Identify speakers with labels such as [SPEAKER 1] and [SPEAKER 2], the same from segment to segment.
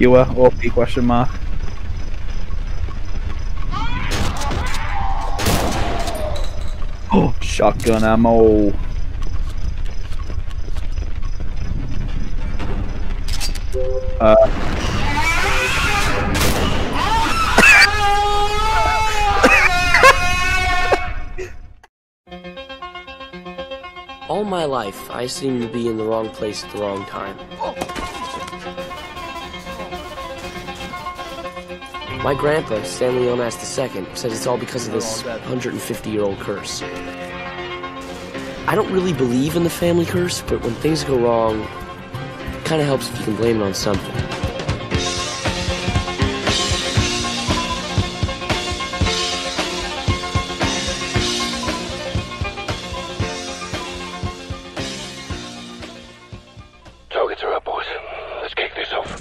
[SPEAKER 1] You were OP question mark. Oh, shotgun ammo. Uh.
[SPEAKER 2] All my life, I seem to be in the wrong place at the wrong time. My grandpa, Stanley Yelnats II, says it's all because of this 150 year old curse. I don't really believe in the family curse, but when things go wrong, it kind of helps if you can blame it on something.
[SPEAKER 3] Targets are up, boys. Let's kick this off.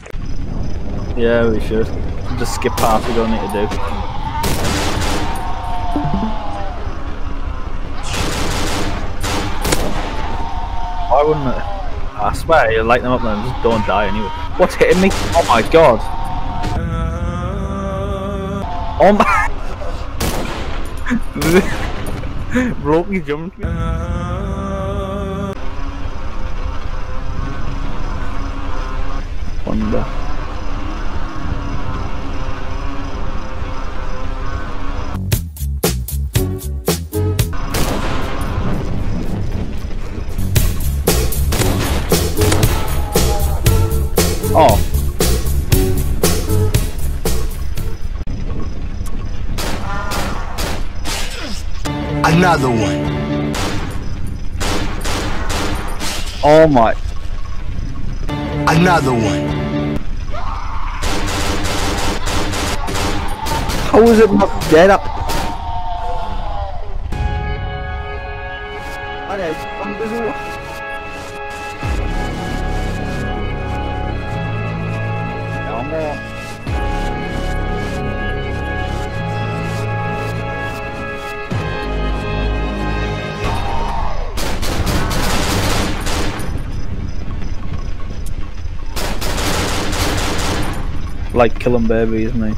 [SPEAKER 1] Yeah, we should. Just skip past we don't need to do. Why wouldn't it? I swear, you light them up and just don't die anyway. What's hitting me? Oh my god. Oh my... Broke me jumped.
[SPEAKER 4] Another one.
[SPEAKER 1] Oh my.
[SPEAKER 4] Another one.
[SPEAKER 1] How is it not dead up? Like killing babies, isn't he?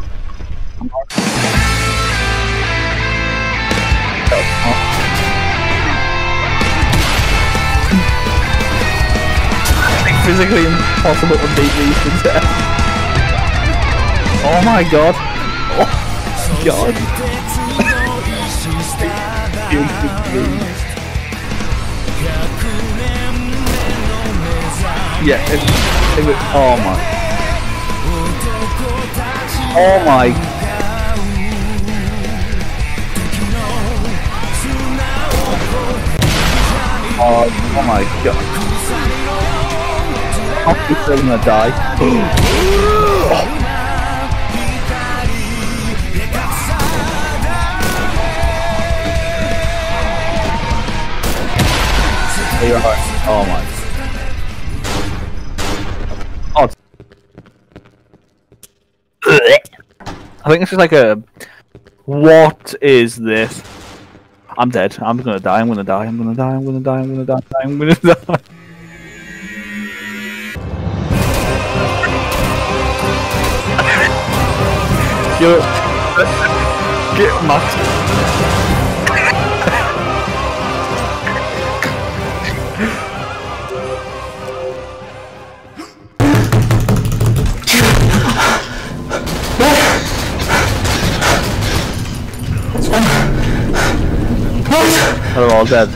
[SPEAKER 1] physically impossible to beat these to death. Oh my god. Oh god. yeah, it, it was, oh my. Oh my. Oh, oh my god. I'm still gonna die. Are you alright? Oh my. Oh. I think this is like a. What is this? I'm dead. I'm gonna die. I'm gonna die. I'm gonna die. I'm gonna die. I'm gonna die. I'm gonna die. Yo, get Matt. They're all dead.